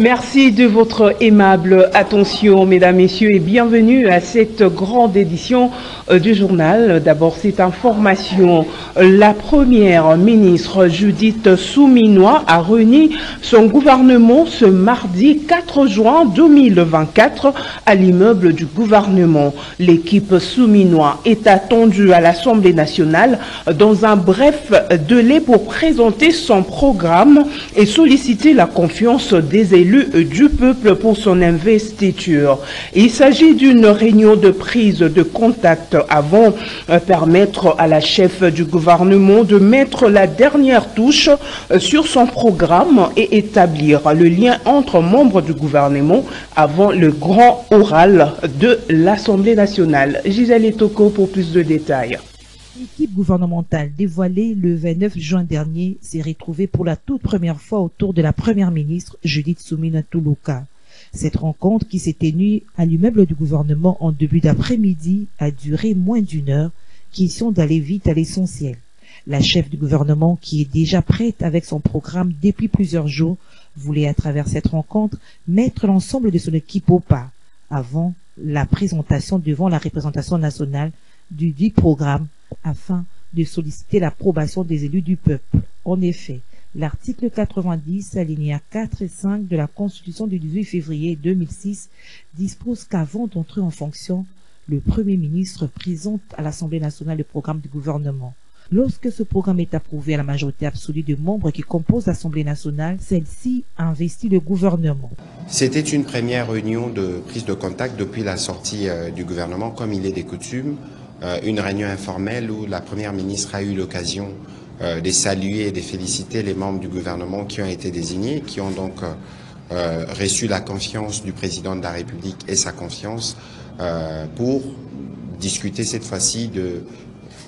Merci de votre aimable attention, mesdames, messieurs, et bienvenue à cette grande édition euh, du journal. D'abord, cette information. La première ministre Judith Souminois a réuni son gouvernement ce mardi 4 juin 2024 à l'immeuble du gouvernement. L'équipe Souminois est attendue à l'Assemblée nationale dans un bref délai pour présenter son programme et solliciter la confiance des élus du peuple pour son investiture. Il s'agit d'une réunion de prise de contact avant de permettre à la chef du gouvernement de mettre la dernière touche sur son programme et établir le lien entre membres du gouvernement avant le grand oral de l'Assemblée nationale. Gisèle Toko pour plus de détails. L'équipe gouvernementale dévoilée le 29 juin dernier s'est retrouvée pour la toute première fois autour de la première ministre Judith Soumina Toulouka. Cette rencontre qui s'est tenue à l'immeuble du gouvernement en début d'après-midi a duré moins d'une heure, question d'aller vite à l'essentiel. La chef du gouvernement, qui est déjà prête avec son programme depuis plusieurs jours, voulait à travers cette rencontre mettre l'ensemble de son équipe au pas, avant la présentation devant la représentation nationale du dit programme afin de solliciter l'approbation des élus du peuple. En effet, l'article 90, alinéa 4 et 5 de la Constitution du 18 février 2006 dispose qu'avant d'entrer en fonction, le Premier ministre présente à l'Assemblée nationale le programme du gouvernement. Lorsque ce programme est approuvé à la majorité absolue des membres qui composent l'Assemblée nationale, celle-ci investit le gouvernement. C'était une première réunion de prise de contact depuis la sortie euh, du gouvernement, comme il est des coutumes. Euh, une réunion informelle où la Première ministre a eu l'occasion euh, de saluer et de féliciter les membres du gouvernement qui ont été désignés, qui ont donc euh, reçu la confiance du président de la République et sa confiance pour discuter cette fois-ci de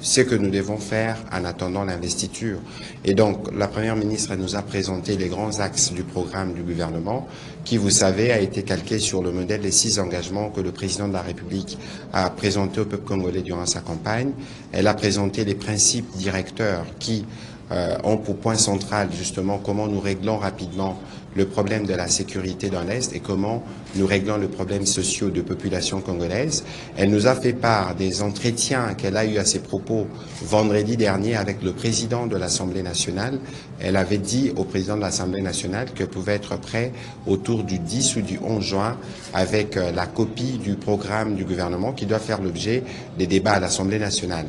ce que nous devons faire en attendant l'investiture. Et donc, la Première ministre nous a présenté les grands axes du programme du gouvernement, qui, vous savez, a été calqué sur le modèle des six engagements que le président de la République a présenté au peuple congolais durant sa campagne. Elle a présenté les principes directeurs qui euh, ont pour point central justement comment nous réglons rapidement le problème de la sécurité dans l'Est et comment nous réglons le problème social de population congolaise. Elle nous a fait part des entretiens qu'elle a eu à ses propos vendredi dernier avec le président de l'Assemblée nationale. Elle avait dit au président de l'Assemblée nationale qu'elle pouvait être prêt autour du 10 ou du 11 juin avec euh, la copie du programme du gouvernement qui doit faire l'objet des débats à l'Assemblée nationale.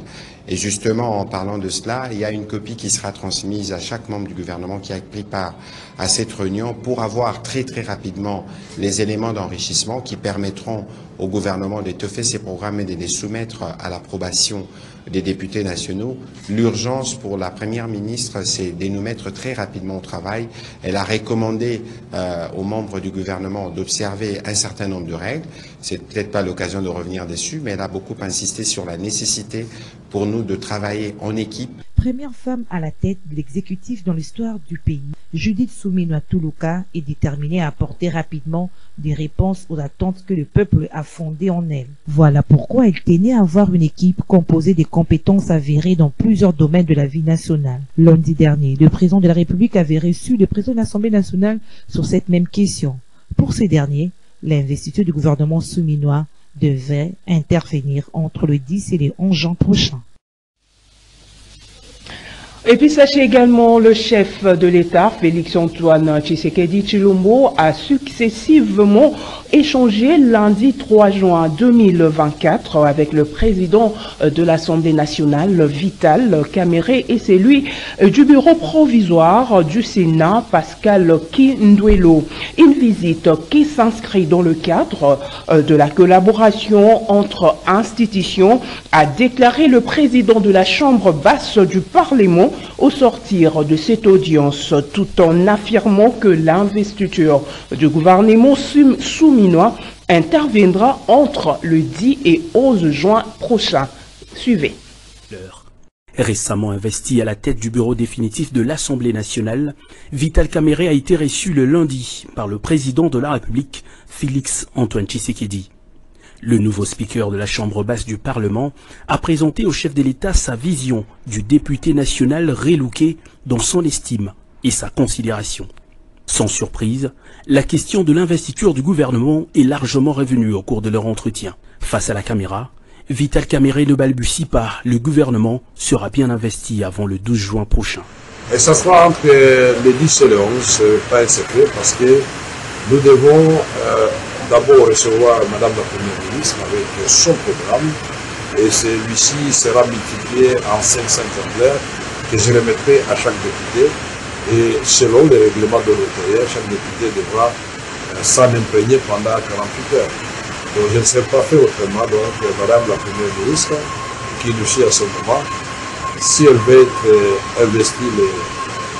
Et justement, en parlant de cela, il y a une copie qui sera transmise à chaque membre du gouvernement qui a pris part à cette réunion pour avoir très très rapidement les éléments d'enrichissement qui permettront au gouvernement d'étoffer ces programmes et de les soumettre à l'approbation des députés nationaux. L'urgence pour la Première ministre, c'est de nous mettre très rapidement au travail. Elle a recommandé euh, aux membres du gouvernement d'observer un certain nombre de règles. C'est peut-être pas l'occasion de revenir dessus, mais elle a beaucoup insisté sur la nécessité pour nous de travailler en équipe. Première femme à la tête de l'exécutif dans l'histoire du pays, Judith Souminoa Toulouka est déterminée à apporter rapidement des réponses aux attentes que le peuple a fondées en elle. Voilà pourquoi elle tenait à avoir une équipe composée des compétences avérées dans plusieurs domaines de la vie nationale. Lundi dernier, le président de la République avait reçu le président de l'Assemblée nationale sur cette même question. Pour ces derniers, l'investiture du gouvernement souminois devait intervenir entre le 10 et le 11 juin prochain. Et puis sachez également, le chef de l'État, Félix-Antoine Tshisekedi Chilombo, a successivement échangé lundi 3 juin 2024 avec le président de l'Assemblée nationale, Vital Caméré, et c'est lui du bureau provisoire du Sénat, Pascal Kinduelo. Une visite qui s'inscrit dans le cadre de la collaboration entre institutions, a déclaré le président de la Chambre basse du Parlement au sortir de cette audience, tout en affirmant que l'investiture du gouvernement souminois interviendra entre le 10 et 11 juin prochain. Suivez. Récemment investi à la tête du bureau définitif de l'Assemblée nationale, Vital Caméré a été reçu le lundi par le président de la République, Félix Antoine Tshisekedi. Le nouveau speaker de la Chambre basse du Parlement a présenté au chef de l'État sa vision du député national relouqué dans son estime et sa considération. Sans surprise, la question de l'investiture du gouvernement est largement revenue au cours de leur entretien. Face à la caméra, Vital Caméré ne balbutie pas, le gouvernement sera bien investi avant le 12 juin prochain. Et ça sera entre le 10 et le 11, pas un secret, parce que nous devons euh, d'abord recevoir Madame la Première ministre avec son programme, et celui-ci sera multiplié en 5 exemplaires que je remettrai à chaque député. Et selon les règlements de l'autorité, chaque député devra euh, s'en imprégner pendant 48 heures. Donc je ne serai pas fait autrement. Donc Madame la Première ministre, qui nous suit à ce moment, si elle veut être euh, investie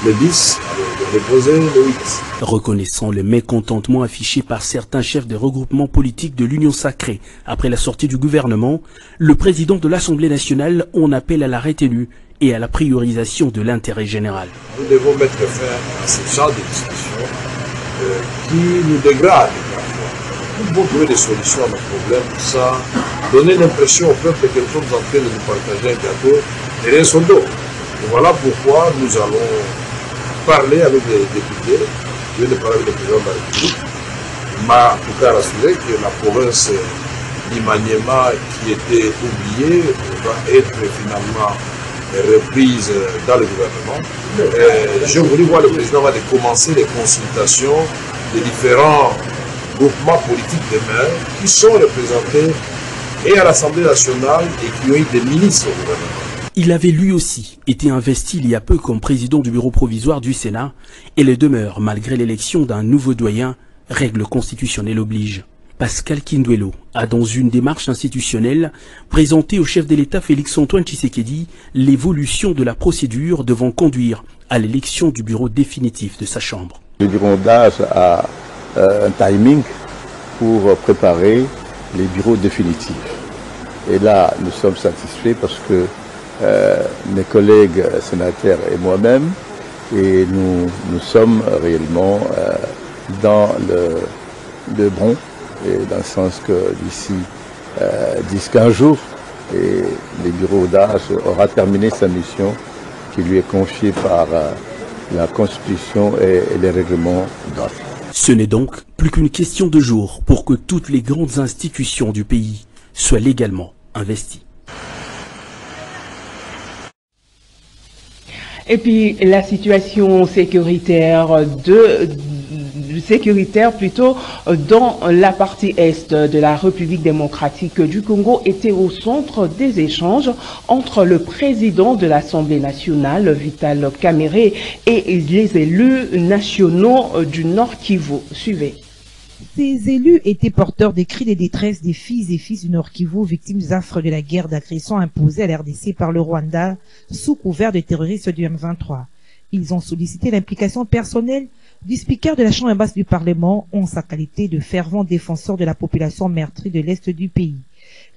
le 10, elle doit déposer le 8. Reconnaissant le mécontentement affiché par certains chefs des regroupements politiques de l'Union sacrée après la sortie du gouvernement, le président de l'Assemblée nationale en appelle à la retenue et à la priorisation de l'intérêt général. Nous devons mettre fin à ce genre de discussion euh, qui nous dégrade parfois. Nous devons trouver des solutions à nos problèmes sans donner l'impression au peuple que nous sommes en train de nous partager un gâteau derrière son dos. Et voilà pourquoi nous allons parler avec les députés, je vais parler avec le président de la République, m'a en tout cas rassuré que la province d'Imaniema qui était oubliée va être finalement reprise dans le gouvernement. Et je voulais voir le président va de commencer les consultations des différents groupements politiques de maires qui sont représentés et à l'Assemblée nationale et qui ont eu des ministres au gouvernement. Il avait lui aussi été investi il y a peu comme président du bureau provisoire du Sénat et le demeure malgré l'élection d'un nouveau doyen, règle constitutionnelle oblige. Pascal Kinduelo a dans une démarche institutionnelle présenté au chef de l'État Félix-Antoine Tshisekedi l'évolution de la procédure devant conduire à l'élection du bureau définitif de sa chambre. Le d'âge a euh, un timing pour préparer les bureaux définitifs. Et là, nous sommes satisfaits parce que mes collègues sénateurs et moi-même, et nous, nous sommes réellement euh, dans le, le bon et dans le sens que d'ici euh, 10-15 jours, et le bureau d'âge aura terminé sa mission qui lui est confiée par euh, la Constitution et, et les règlements d'ordre. Ce n'est donc plus qu'une question de jours pour que toutes les grandes institutions du pays soient légalement investies. Et puis la situation sécuritaire de sécuritaire plutôt dans la partie est de la République démocratique du Congo était au centre des échanges entre le président de l'Assemblée nationale, Vital Kamere, et les élus nationaux du Nord Kivu. Suivez. Ces élus étaient porteurs des cris de détresse des filles et fils du Nord Kivu, victimes affres de la guerre d'agression imposée à l'RDC par le Rwanda sous couvert de terroristes du M23. Ils ont sollicité l'implication personnelle du speaker de la Chambre basse du Parlement en sa qualité de fervent défenseur de la population meurtrie de l'Est du pays.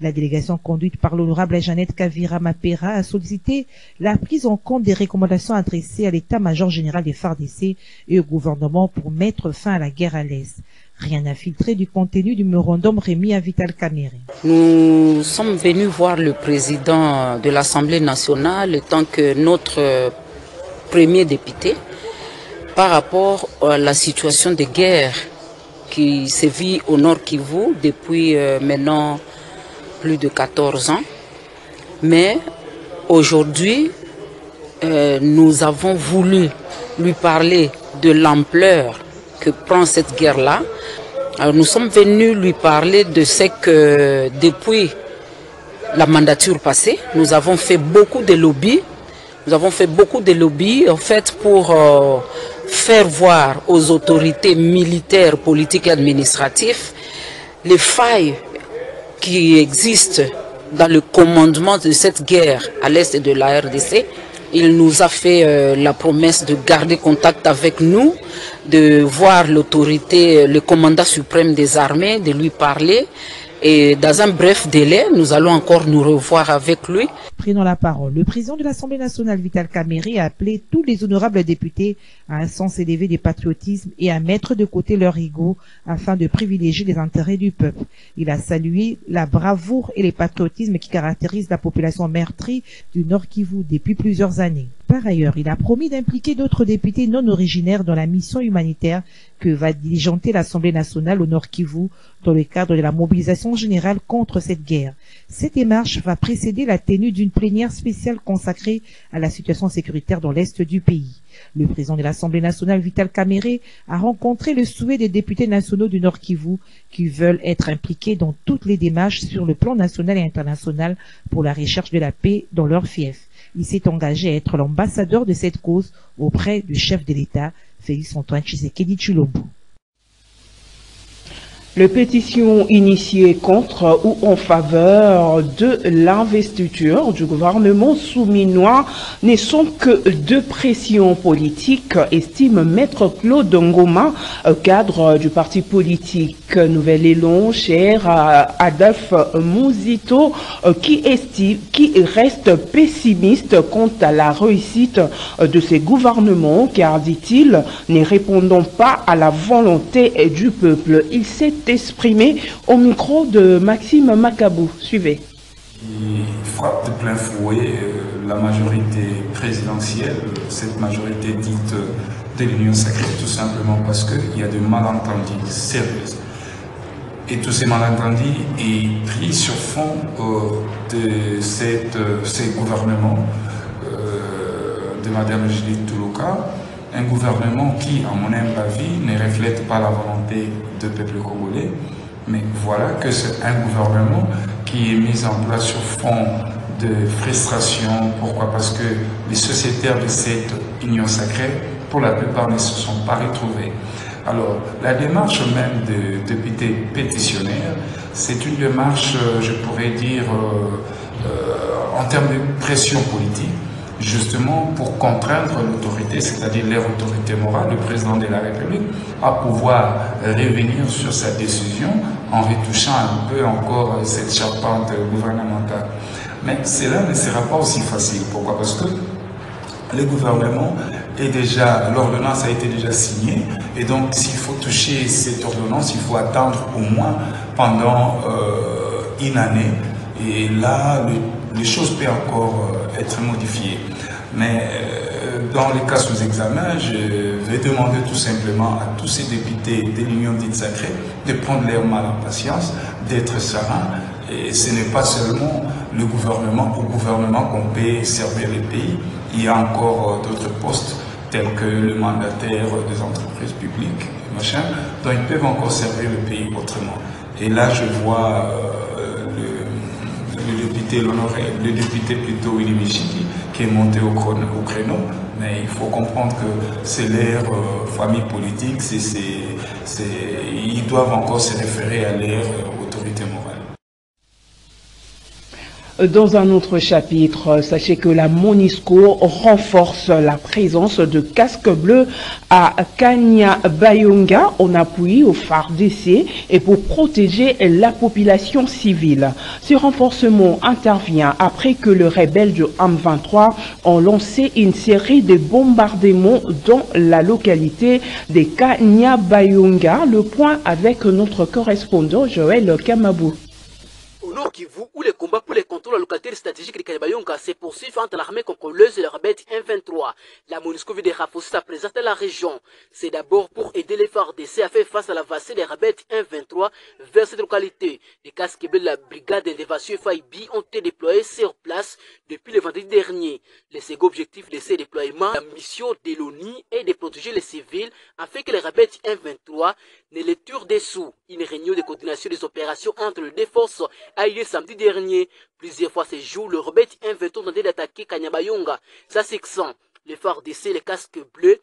La délégation conduite par l'honorable Jeannette Kavira Mapera a sollicité la prise en compte des recommandations adressées à l'état-major général des FARDC et au gouvernement pour mettre fin à la guerre à l'Est. Rien n'a filtré du contenu du mémorandum remis à Vital Kamere. Nous sommes venus voir le président de l'Assemblée nationale tant que notre premier député par rapport à la situation de guerre qui sévit au nord Kivu depuis euh, maintenant plus de 14 ans. Mais aujourd'hui, euh, nous avons voulu lui parler de l'ampleur que prend cette guerre-là. Alors nous sommes venus lui parler de ce que depuis la mandature passée, nous avons fait beaucoup de lobbies. Nous avons fait beaucoup de lobbies en fait pour euh, faire voir aux autorités militaires, politiques et administratives les failles qui existent dans le commandement de cette guerre à l'est de la RDC. Il nous a fait euh, la promesse de garder contact avec nous, de voir l'autorité, le commandant suprême des armées, de lui parler. Et dans un bref délai, nous allons encore nous revoir avec lui. Prenant la parole, le président de l'Assemblée nationale, Vital Kameri, a appelé tous les honorables députés à un sens élevé du patriotisme et à mettre de côté leur ego afin de privilégier les intérêts du peuple. Il a salué la bravoure et les patriotismes qui caractérisent la population meurtrie du Nord Kivu depuis plusieurs années. Par ailleurs, il a promis d'impliquer d'autres députés non originaires dans la mission humanitaire va diligenter l'Assemblée nationale au Nord Kivu dans le cadre de la mobilisation générale contre cette guerre. Cette démarche va précéder la tenue d'une plénière spéciale consacrée à la situation sécuritaire dans l'Est du pays. Le président de l'Assemblée nationale, Vital Kamere, a rencontré le souhait des députés nationaux du Nord Kivu qui veulent être impliqués dans toutes les démarches sur le plan national et international pour la recherche de la paix dans leur fief. Il s'est engagé à être l'ambassadeur de cette cause auprès du chef de l'État, Félix Antoine Tshisekedi Chulombo. Les pétitions initiées contre ou en faveur de l'investiture du gouvernement souminois ne sont que de pression politique, estime Maître Claude Ngoma, cadre du parti politique Nouvel Élan, cher Adolphe Mouzito, qui estime, qui reste pessimiste quant à la réussite de ces gouvernements, car, dit-il, ne répondant pas à la volonté du peuple. Il s'est exprimé au micro de Maxime Macabou. Suivez. Il frappe de plein fouet la majorité présidentielle, cette majorité dite de l'Union sacrée, tout simplement parce qu'il y a des malentendus sérieux. Et tous ces malentendus est pris sur fond de cette, ces gouvernements de Mme Judith Toulouka, un gouvernement qui, à mon humble avis, ne reflète pas la volonté du peuple congolais, mais voilà que c'est un gouvernement qui est mis en place sur fond de frustration. Pourquoi? Parce que les sociétaires de cette union sacrée, pour la plupart, ne se sont pas retrouvés. Alors, la démarche même de députés pétitionnaires, c'est une démarche, je pourrais dire, euh, euh, en termes de pression politique, justement pour contraindre l'autorité, c'est-à-dire leur autorité morale, le président de la République, à pouvoir revenir sur sa décision en retouchant un peu encore cette charpente gouvernementale. Mais cela ne sera pas aussi facile. Pourquoi? Parce que le gouvernement est déjà, l'ordonnance a été déjà signée, et donc s'il faut toucher cette ordonnance, il faut attendre au moins pendant euh, une année. Et là, le, les choses peuvent encore être modifiées. Mais euh, dans les cas sous examen, je vais demander tout simplement à tous ces députés de l'Union dite sacrée de prendre leur mal en patience, d'être sereins. Et ce n'est pas seulement le gouvernement au gouvernement qu'on peut servir les pays. Il y a encore d'autres postes tels que le mandataire des entreprises publiques, machin, dont ils peuvent encore servir le pays autrement. Et là, je vois euh, député, le député plutôt Willy Michiki, qui est monté au, au créneau, mais il faut comprendre que c'est leur euh, famille politique, c'est, ils doivent encore se référer à leur euh, autorité morale. Dans un autre chapitre, sachez que la MONISCO renforce la présence de casques bleus à Kanya Bayonga en appui au phare d'essai et pour protéger la population civile. Ce renforcement intervient après que les rebelles du AM23 ont lancé une série de bombardements dans la localité de Kanya Bayonga. Le point avec notre correspondant Joël Kamabou. Nord Kivu, où les combats pour les contrôles la localité stratégique de Kanyabayonga se poursuivent entre l'armée congolaise et la rebelle M23. La MONUSCO veut renforcer sa présence dans la région. C'est d'abord pour aider les FARDC à faire face à l'avancée des rebelles M23 vers cette localité. Les casques de la brigade d'évasion FIB ont été déployés sur place depuis le vendredi dernier. Le second objectif de ces déploiements, la mission de l'ONU est de protéger les civils afin que les rebelles M23 les tuent dessous. Une réunion de coordination des opérations entre les deux forces a eu lieu samedi dernier. Plusieurs fois ce jour, le rebelle M23 tentait d'attaquer Kanyabayonga. Ça s'excent. Les phares d'essai, les casques bleus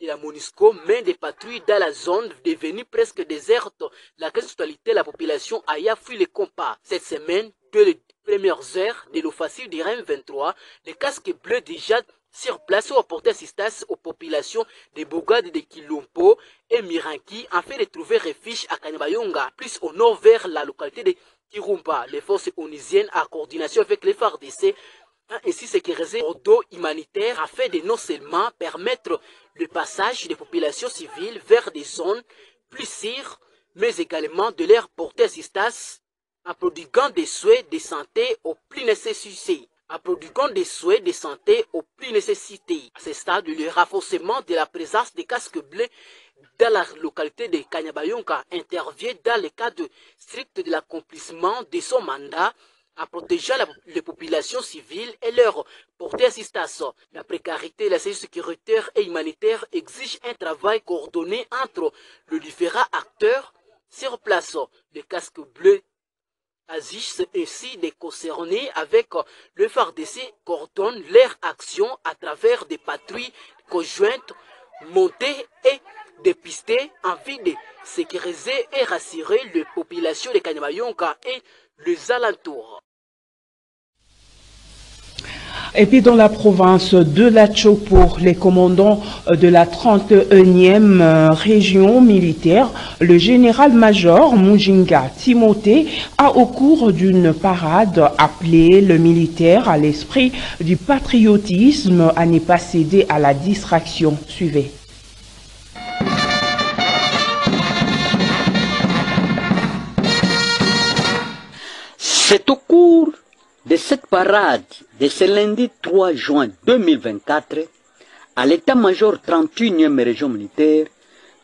et la MONUSCO mènent des patrouilles dans la zone devenue presque déserte. La quasi-totalité de la population a fui les compas. Cette semaine, dès les premières heures de l'offensive du M23, les casques bleus déjà sur place ont apporté assistance aux populations de Bogad de Kilompo et Miranki afin de trouver refuge à Kanyabayonga, plus au nord vers la localité de Kirumba. Les forces onisiennes, en coordination avec les FARDC, ont ainsi sécurisé d'eau humanitaire afin de non seulement permettre le passage des populations civiles vers des zones plus sûres, mais également de leur porter assistance en prodiguant des souhaits de santé aux plus nécessités. En prodiguant des souhaits de santé aux plus nécessités. À ce stade, le renforcement de la présence des casques bleus dans la localité de Kanyabayonka intervient dans le cadre strict de l'accomplissement de son mandat en protégeant la, les populations civiles et leur porter assistance. La précarité, la sécurité et humanitaire exigent un travail coordonné entre les différents acteurs sur place. Les casques bleus agissent ainsi des concernés avec le FARDC coordonnent leur action à travers des patrouilles conjointes montées et dépistées en vue de sécuriser et rassurer les populations de Kanyabayonka et les alentours. Et puis dans la province de la pour les commandants de la 31e région militaire, le général-major Mujinga Timothée a au cours d'une parade appelé le militaire à l'esprit du patriotisme à ne pas céder à la distraction. Suivez. C'est au cours de cette parade de ce lundi 3 juin 2024 à l'état-major 31e région militaire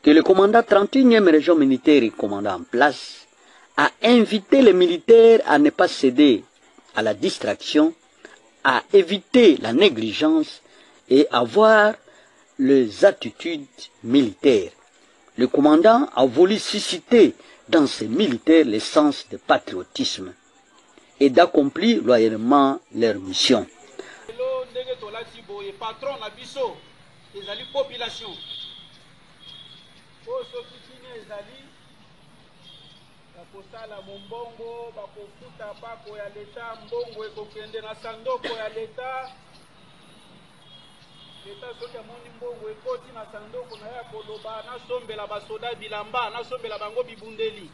que le commandant 31e région militaire et commandant en place a invité les militaires à ne pas céder à la distraction, à éviter la négligence et à avoir les attitudes militaires. Le commandant a voulu susciter dans ces militaires le sens de patriotisme et d'accomplir loyalement leur mission. bakosala mombongo bakofuta mpako ya leta mbongo ekokende na sandoko ya leta. Leta soki amoni mbongo ekoti na sandoko na ye ya koloba nasombela basoda bilamba nasombela bango bibundeli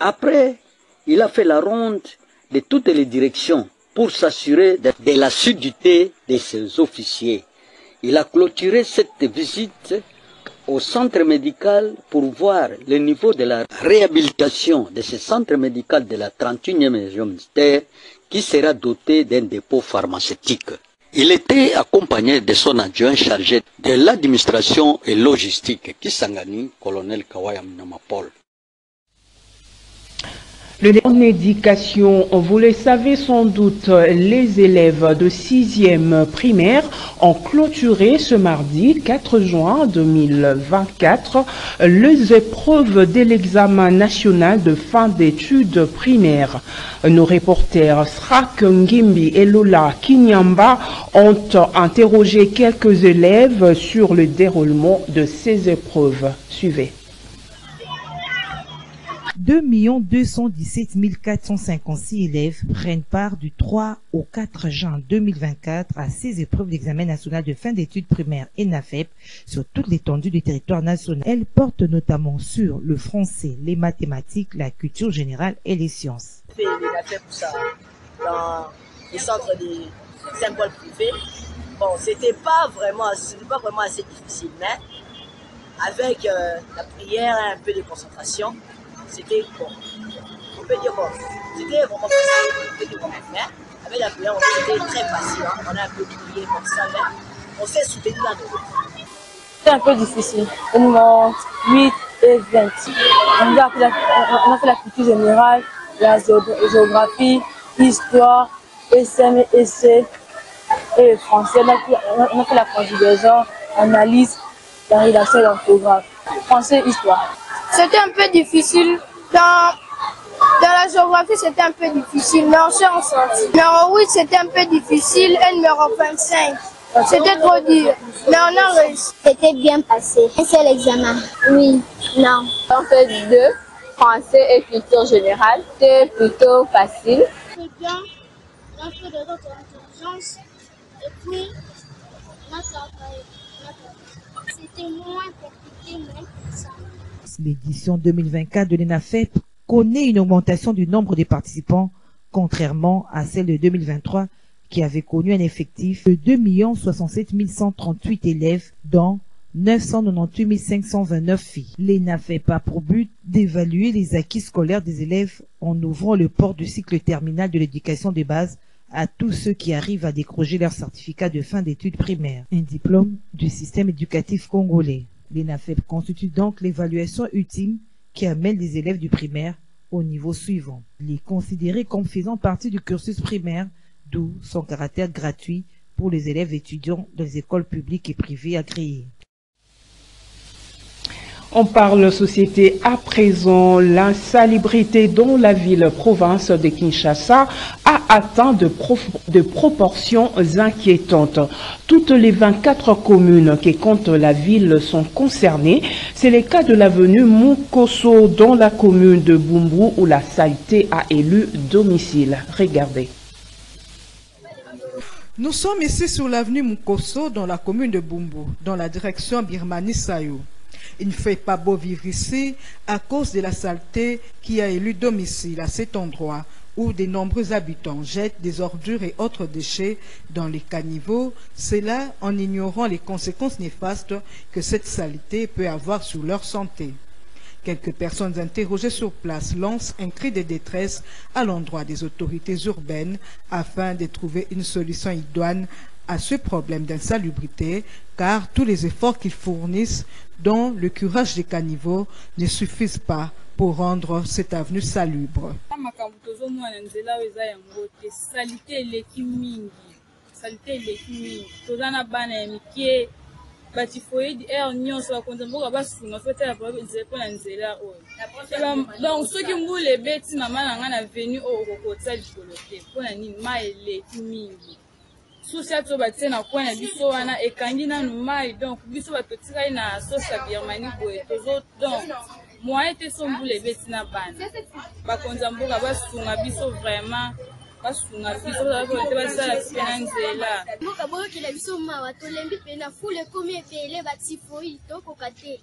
Après, il a fait la ronde de toutes les directions pour s'assurer de, de l'assiduité de ses officiers. Il a clôturé cette visite au centre médical pour voir le niveau de la réhabilitation de ce centre médical de la 31e région qui sera doté d'un dépôt pharmaceutique. Il était accompagné de son adjoint chargé de l'administration et logistique, Kisangani, colonel Kawayam Namapol. Le en éducation, vous le savez sans doute, les élèves de 6e primaire ont clôturé ce mardi 4 juin 2024 les épreuves de l'examen national de fin d'études primaires. Nos reporters Srak Ngimbi et Lola Kinyamba ont interrogé quelques élèves sur le déroulement de ces épreuves. Suivez. 2 217 456 élèves prennent part du 3 au 4 juin 2024 à ces épreuves d'examen national de fin d'études primaires ENAFEP sur toute l'étendue du territoire national. Elles portent notamment sur le français, les mathématiques, la culture générale et les sciences. dans les centres des symboles privés. Bon, c'était pas vraiment, pas vraiment assez difficile, mais avec euh, la prière et un peu de concentration, c'était bon. On peut dire bon, c'était vraiment on bon, mais avec la prière, c'était très facile. hein. On a un peu prié comme ça, mais on s'est soutenu dans nos C'était un peu difficile. Au numéro 8 et 20. On a fait la, on- on a fait la culture générale, la géo- géographie, histoire, SM, essai et le français. On a fait, on la conjugaison, analyse, la rédaction et l'orthographe. Français, histoire. C'était un peu difficile. Dans, dans la géographie, c'était un peu difficile, mais on s'est en sorti. Numéro 8, c'était un peu difficile. Et numéro 25, c'était trop dur. Mais on a réussi. C'était bien passé. Un seul examen. Oui, non. En fait, deux, français et culture générale. C'était plutôt facile. C'est bien. On fait de notre intelligence. Et puis, a travaillé. C'était moins compliqué, mais ça. L'édition 2024 de l'ENAFEP connaît une augmentation du nombre des participants, contrairement à celle de 2023 qui avait connu un effectif de 2 67 138 élèves, dont 998 529 filles. L'ENA fait pas pour but d'évaluer les acquis scolaires des élèves en ouvrant le port du cycle terminal de l'éducation de base à tous ceux qui arrivent à décrocher leur certificat de fin d'études primaires, un diplôme du système éducatif congolais. L'ENAFEP constitue donc l'évaluation ultime qui amène les élèves du primaire au niveau suivant. Il est considéré comme faisant partie du cursus primaire, d'où son caractère gratuit pour les élèves étudiants des écoles publiques et privées agréées. On parle société à présent. L'insalubrité dans la ville-province de Kinshasa a atteint de, proportions inquiétantes. Toutes les 24 communes qui comptent la ville sont concernées. C'est le cas de l'avenue Mukoso dans la commune de Bumbu où la saleté a élu domicile. Regardez. Nous sommes ici sur l'avenue Mukoso dans la commune de Bumbu, dans la direction Birmanie-Sayou. Il ne fait pas beau vivre ici à cause de la saleté qui a élu domicile à cet endroit où de nombreux habitants jettent des ordures et autres déchets dans les caniveaux, cela en ignorant les conséquences néfastes que cette saleté peut avoir sur leur santé. Quelques personnes interrogées sur place lancent un cri de détresse à l'endroit des autorités urbaines afin de trouver une solution idoine à ce problème d'insalubrité, car tous les efforts qu'ils fournissent dans le curage des caniveaux ne suffisent pas pour rendre cette avenue salubre. Susi ati oyo batie na koi na biso wana ekangi nanu mai donc biso bato tikali na sosi ya birmanie boye tozo donc moye te so mbula ebeti na bana bakonza mboka basunga biso vraiment basunga biso te basala mpe na nzela mboka boyokela biso mawa tolembi mpe na fule ekomi ebele batifoyi tokoka te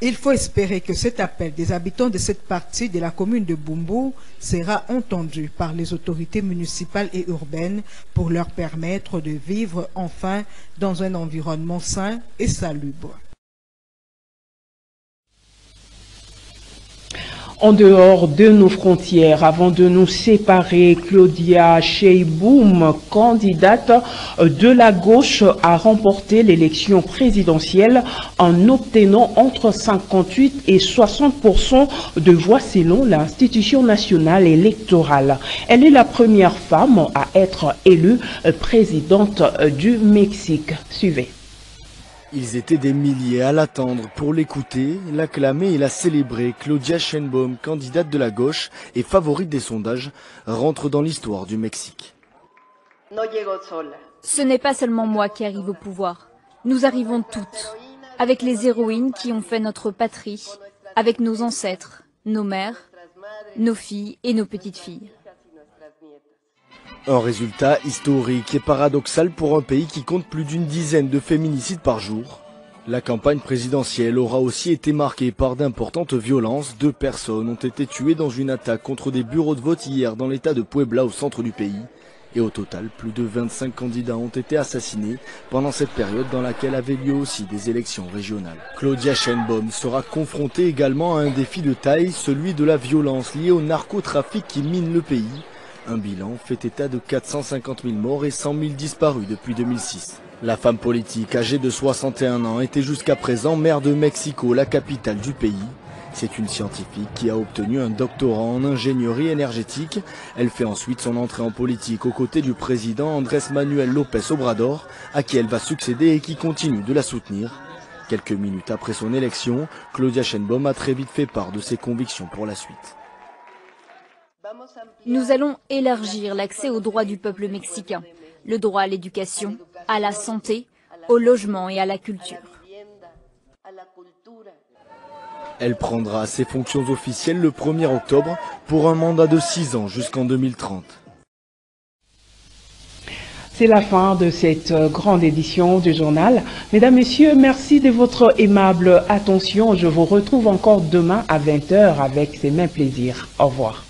Il faut espérer que cet appel des habitants de cette partie de la commune de Bumbu sera entendu par les autorités municipales et urbaines pour leur permettre de vivre enfin dans un environnement sain et salubre. En dehors de nos frontières. Avant de nous séparer, Claudia Sheiboum, candidate de la gauche, a remporté l'élection présidentielle en obtenant entre 58 et 60% de voix selon l'institution nationale électorale. Elle est la première femme à être élue présidente du Mexique. Suivez. Ils étaient des milliers à l'attendre pour l'écouter, l'acclamer et la célébrer. Claudia Sheinbaum, candidate de la gauche et favorite des sondages, rentre dans l'histoire du Mexique. Ce n'est pas seulement moi qui arrive au pouvoir. Nous arrivons toutes, avec les héroïnes qui ont fait notre patrie, avec nos ancêtres, nos mères, nos filles et nos petites filles. Un résultat historique et paradoxal pour un pays qui compte plus d'une dizaine de féminicides par jour. La campagne présidentielle aura aussi été marquée par d'importantes violences. Deux personnes ont été tuées dans une attaque contre des bureaux de vote hier dans l'état de Puebla au centre du pays. Et au total, plus de 25 candidats ont été assassinés pendant cette période dans laquelle avaient lieu aussi des élections régionales. Claudia Sheinbaum sera confrontée également à un défi de taille, celui de la violence liée au narcotrafic qui mine le pays. Un bilan fait état de 450 000 morts et 100 000 disparus depuis 2006. La femme politique âgée de 61 ans était jusqu'à présent maire de Mexico, la capitale du pays. C'est une scientifique qui a obtenu un doctorat en ingénierie énergétique. Elle fait ensuite son entrée en politique aux côtés du président Andrés Manuel López Obrador, à qui elle va succéder et qui continue de la soutenir. Quelques minutes après son élection, Claudia Sheinbaum a très vite fait part de ses convictions pour la suite. Nous allons élargir l'accès aux droits du peuple mexicain, le droit à l'éducation, à la santé, au logement et à la culture. Elle prendra ses fonctions officielles le 1er octobre pour un mandat de 6 ans jusqu'en 2030. C'est la fin de cette grande édition du journal. Mesdames, Messieurs, merci de votre aimable attention. Je vous retrouve encore demain à 20h avec ces mêmes plaisirs. Au revoir.